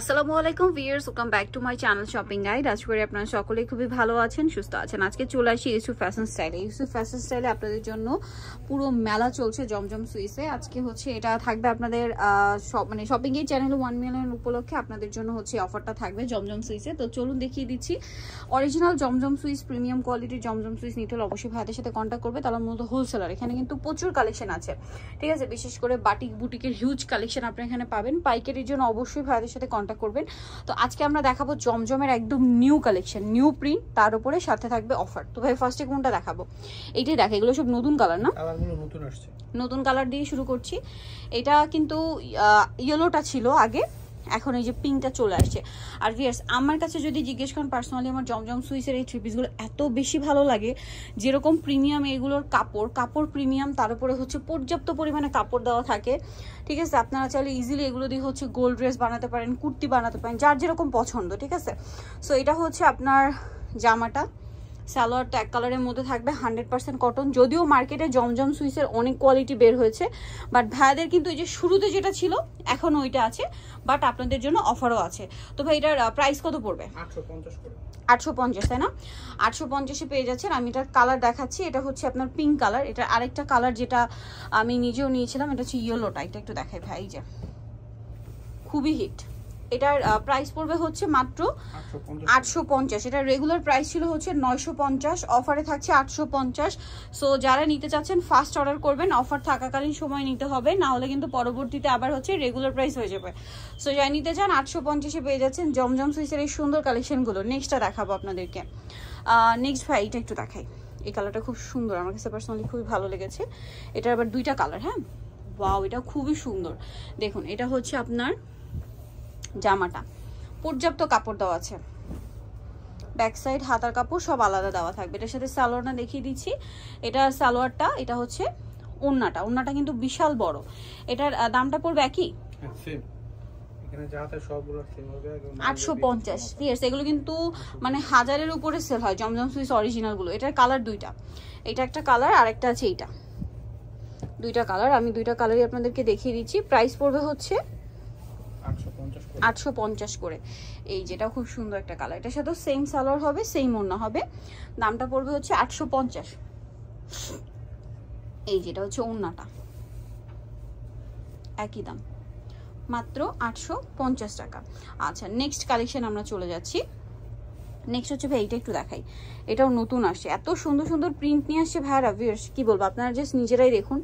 আসসালামু আলাইকুম viewers welcome back to my channel shopping guide আজ করে আপনারা সকলেই খুবই ভালো আছেন, সুস্থ আছেন। আজকে চলে আসি ইউসুফ ফ্যাশন স্টাইলে ইউসুফ ফ্যাশন স্টাইলে আপনাদের জন্য পুরো মেলা চলছে জমজম সুইসে। আজকে হচ্ছে এটা থাকবে আপনাদের মানে শপিং এই চ্যানেলে ওয়ান মিলিয়ন উপলক্ষে আপনাদের জন্য হচ্ছে অফারটা থাকবে জমজম সুইসে। তো চলুন দেখিয়ে দিচ্ছি। অরিজিনাল জমজম সুইস প্রিমিয়াম কোয়ালিটির জমজম সুইস নিতে হলে অবশ্যই ভাইদের সাথে কন্ট্যাক্ট করবে। তারা মূলত হোলসেলার এখানে কিন্তু প্রচুর কালেকশন আছে। ঠিক আছে? বিশেষ করে বাটিক বুটিকের হিউজ কালেকশন আপনি এখানে পাবেন। পাইকারির জন্য অবশ্যই ভাইদের সাথে কন্ট্যাক্ট করবেন। তো আজকে আমরা দেখাবো জমজমের একদম নিউ কালেকশন নিউ প্রিন্ট তার উপরে সাথে থাকবে অফার তো ভাই ফার্স্টে কোনটা দেখাবো? এইটাই দেখা এগুলো সব নতুন কালার না? নতুন নতুন কালার দিয়ে শুরু করছি। এটা কিন্তু ইয়েলোটা ছিল আগে। এখন এই যে পিঙ্কটা চলে আসছে। আর ভিয়ার্স আমার কাছে যদি জিজ্ঞেস করেন পার্সোনালি আমার জমজম সুইসের এই থ্রি পিসগুলো এত বেশি ভালো লাগে, যেরকম প্রিমিয়াম এগুলোর কাপড় কাপড় প্রিমিয়াম তার উপরে হচ্ছে পর্যাপ্ত পরিমাণে কাপড় দেওয়া থাকে। ঠিক আছে? আপনারা চাইলে ইজিলি এগুলো দিয়ে হচ্ছে গোল্ড ড্রেস বানাতে পারেন, কুর্তি বানাতে পারেন, যার যেরকম পছন্দ, ঠিক আছে? সো এটা হচ্ছে আপনার জামাটা। সালোয়ার ট্যাগ কালারের মধ্যে থাকবে হান্ড্রেড পার্সেন্ট কটন যদিও মার্কেটে জমজম সুইসের অনেক কোয়ালিটি বের হয়েছে বাট ভাইয়াদের কিন্তু এই যে শুরুতে যেটা ছিল এখন ওইটা আছে বাট আপনাদের জন্য অফারও আছে। তো ভাই এটার প্রাইস কত পড়বে? আটশো পঞ্চাশ তাই না? আটশো পঞ্চাশে পেয়ে যাচ্ছেন আমি এটার কালার দেখাচ্ছি এটা হচ্ছে আপনার পিঙ্ক কালার এটার আরেকটা কালার যেটা আমি নিজেও নিয়েছিলাম এটা হচ্ছে ইয়েলোটা এটা একটু দেখাই ভাই যে। খুবই হিট এটার প্রাইস পড়বে হচ্ছে মাত্র আটশো পঞ্চাশ। এটার রেগুলার প্রাইস ছিল হচ্ছে নয়শো পঞ্চাশ। অফারে থাকছে আটশো পঞ্চাশ। সো যারা নিতে চাচ্ছেন ফার্স্ট অর্ডার করবেন। অফার থাকাকালীন সময় নিতে হবে। না হলে কিন্তু পরবর্তীতে আবার হচ্ছে রেগুলার প্রাইস হয়ে যাবে। সো যারা নিতে চান আটশো পঞ্চাশে পেয়ে যাচ্ছেন জমজম সুইসের এই সুন্দর কালেকশনগুলো নেক্সটটা দেখাবো আপনাদেরকে। নেক্সট ভাই এটা একটু দেখাই। এই কালারটা খুব সুন্দর। আমার কাছে পার্সোনালি খুবই ভালো লেগেছে। এটার আবার দুইটা কালার হ্যাঁ? ওয়াও এটা খুবই সুন্দর। দেখুন এটা হচ্ছে আপনার জামাটা। পর্যাপ্ত কাপড় দেওয়া আছে। ব্যাক সাইড হাতার কাপড় সব আলাদা দেওয়া থাকবে। এটার সাথে সালোয়ারটা দেখিয়ে দিচ্ছি। এটা সালোয়ারটা এটা হচ্ছে ওন্নাটা। ওন্নাটা কিন্তু বিশাল বড়। এটার দামটা পড়বে একই? হ্যাঁ, আটশো পঞ্চাশ। এগুলো কিন্তু মানে হাজারের উপরে সেল হয় জমজম সুইস অরিজিনালগুলো এটার কালার দুইটা। এটা একটা কালার আর একটা আছে এইটা। দুইটা কালার আমি দুইটা কালারই আপনাদেরকে দেখিয়ে দিচ্ছি। প্রাইস পড়বে হচ্ছে আটশো পঞ্চাশ করে। এই যেটা খুব সুন্দর একটা কালার এটার সাথেও সেম সালোয়ার হবে সেম ওড়না হবে। দামটা পড়বে হচ্ছে আটশো পঞ্চাশ। এই যেটা হচ্ছে ওড়নাটা। একই দাম। মাত্র আটশো পঞ্চাশ টাকা। আচ্ছা নেক্সট কালেকশন আমরা চলে যাচ্ছি। নেক্সট হচ্ছে ভাই, এইটা একটু দেখাই। এটাও নতুন আসছে। এত সুন্দর সুন্দর প্রিন্ট নিয়ে আসছে ভাইয়ারা ভিউয়ার্স কি বলব? আপনারা জাস্ট নিজেরাই দেখুন।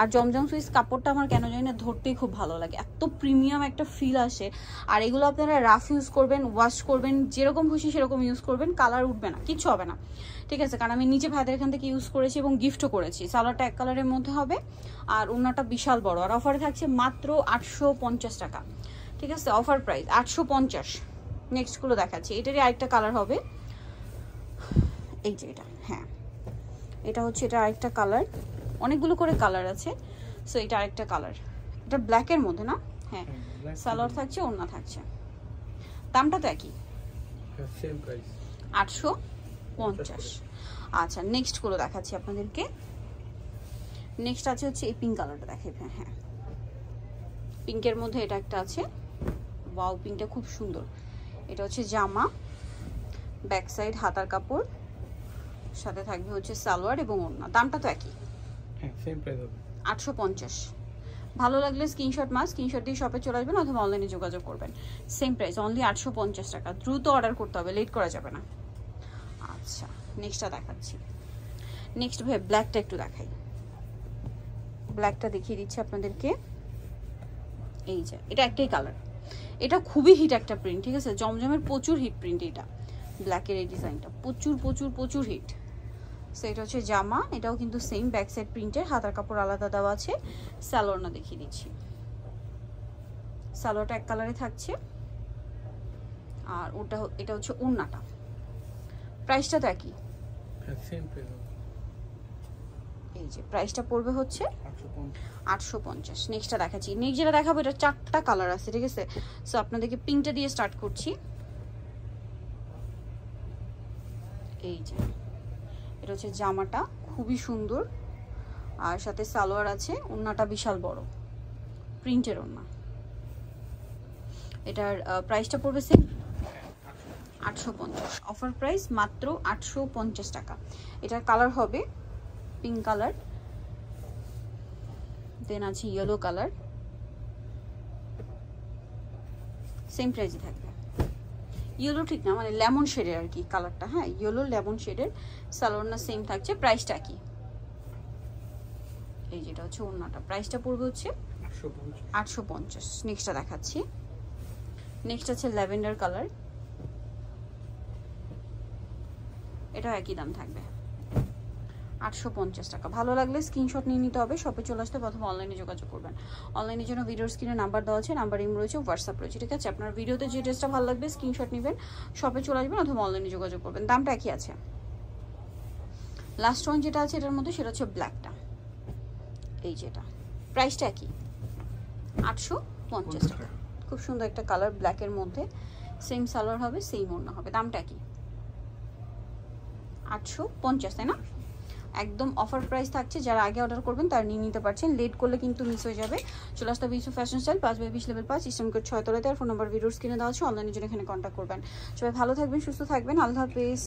আর জমজম সুইস কাপড়টা আমার কেন জানি না ধরতেই খুব ভালো লাগে। এত প্রিমিয়াম একটা ফিল আসে। আর এগুলো আপনারা রাফ ইউজ করবেন ওয়াশ করবেন, যেরকম খুশি সেরকম ইউজ করবেন কালার উঠবে না, কিচ্ছু হবে না। ঠিক আছে? কারণ আমি নিজে ভাইদের এখান থেকে ইউজ করেছি এবং গিফটও করেছি। সালোয়ারটা এক কালারের মধ্যে হবে, আর ওনাটা বিশাল বড়। আর অফারে থাকছে মাত্র আটশো পঞ্চাশ টাকা। ঠিক আছে? অফার প্রাইস আটশো পঞ্চাশ। নেক্সটগুলো দেখাচ্ছি। এটারই আরেকটা কালার হবে। এই যে এটা হ্যাঁ। এটা হচ্ছে এটা আরেকটা কালার অনেকগুলো করে কালার আছে। সো এটা আরেকটা কালার এটা ব্ল্যাকের মধ্যে না? হ্যাঁ। সালোয়ার থাকছে ওড়না থাকছে। দামটা তো একই। হ্যাঁ, আটশো পঞ্চাশ। আচ্ছা নেক্সটগুলো দেখাচ্ছি আপনাদেরকে। নেক্সট আছে হচ্ছে এই পিঙ্ক কালারটা দেখাই হ্যাঁ পিঙ্কের মধ্যে এটা একটা আছে। ওয়াও পিঙ্কটা খুব সুন্দর। এটা হচ্ছে জামা ব্যাক সাইড হাতার কাপড় সাথে থাকবে হচ্ছে সালোয়ার এবং ওড়না দামটা তো একই। হ্যাঁ, আটশো পঞ্চাশ। ভালো লাগলে স্ক্রিনশট মাস স্ক্রিনশট দিয়ে শপে চলে আসবেন অথবা অনলাইনে যোগাযোগ করবেন। সেম প্রাইস অনলি আটশো পঞ্চাশ টাকা। দ্রুত অর্ডার করতে হবে লেট করা যাবে না। আচ্ছা নেক্সটটা দেখাচ্ছি। নেক্সট ভাই ব্ল্যাকটা একটু দেখাই। ব্ল্যাকটা দেখিয়ে দিচ্ছি আপনাদেরকে। এই যে এটা একটাই কালার এটা খুবই হিট একটা প্রিন্ট ঠিক আছে? জমজমের প্রচুর হিট প্রিন্ট এটা। ব্ল্যাকের এই ডিজাইনটা প্রচুর প্রচুর প্রচুর হিট সো এটা হচ্ছে জামা, এটাও কিন্তু সেম ব্যাক সাইড প্রিন্টের হাতার কাপড় আলাদা দেওয়া আছে। স্যালোয়ারটা দেখিয়ে দিচ্ছি। স্যালোয়ারটা এক কালারে থাকছে। আর ওটা এটা হচ্ছে উন্নাটা প্রাইসটা তো একই। এই যে প্রাইসটা পড়বে হচ্ছে আটশো পঞ্চাশ। নেক্সটটা দেখাচ্ছি। নেক্সট যেটা দেখাবো এটা চারটা কালার আছে ঠিক আছে? সো আপনাদেরকে পিঙ্কটা দিয়ে স্টার্ট করছি। এই যে এটা হচ্ছে জামাটা খুবই সুন্দর। আর সাথে সালোয়ার আছে ওন্নাটা বিশাল বড়। প্রিন্টের ওন্না এটার প্রাইসটা পড়বে সেম আটশো পঞ্চাশ। অফার প্রাইস মাত্র আটশো পঞ্চাশ টাকা। এটার কালার হবে পিঙ্ক কালার দেন আছে ইয়েলো কালার সেম প্রাইসই থাকবে। ইয়েলো ঠিক না মানে লেমন শেডের আর কি কালারটা হ্যাঁ? ইয়েলো লেমন শেডের সালোয়ারটা সেম থাকছে প্রাইসটা কি? এই যেটা হচ্ছে অন্যটা প্রাইসটা পড়বে হচ্ছে আটশো পঞ্চাশ। নেক্সটটা দেখাচ্ছি। নেক্সট আছে ল্যাভেন্ডার কালার এটাও একই দাম থাকবে। আটশো পঞ্চাশ টাকা। ভালো লাগলে স্ক্রিনশট নিয়ে নিতে হবে শপে চলে আসতে প্রথমে অনলাইনে যোগাযোগ করবেন। অনলাইনের জন্য ভিডিওর স্ক্রিনে নাম্বার দেওয়া আছে নাম্বার ইম রয়েছে হোয়াটসঅ্যাপ রয়েছে, ঠিক আছে? আপনার ভিডিওতে যে ড্রেসটা ভালো লাগবে স্ক্রিনশট নেবেন শপে চলে আসবেন অথবা অনলাইনে যোগাযোগ করবেন। দামটা একই আছে। লাস্ট ওয়ান যেটা আছে, এটার মধ্যে সেটা হচ্ছে ব্ল্যাকটা এই যেটা। প্রাইসটা একই। আটশো পঞ্চাশ টাকা। খুব সুন্দর একটা কালার ব্ল্যাকের মধ্যে। সেম সালোয়ার হবে সেম ওড়না হবে। দামটা কি আটশো পঞ্চাশ, তাই না? একদম অফার প্রাইস থাকছে, যারা আগে অর্ডার করবেন তারা নিয়ে নিতে পারছেন। লেট করলে কিন্তু মিস হয়ে যাবে। চলে আসতে বিশু ফ্যাশন স্টাইল পাঁচ বাই বিশ লেভেল পাঁচ, ইসলাম কোড ছয় তলাতে। আর ফোন নাম্বার ভিডিওস কিনে দেওয়া আছে অনলাইনের জন্য এখানে কন্ট্যাক্ট করবেন। সবাই ভালো থাকবেন, সুস্থ থাকবেন। আল্লাহ হাফেজ।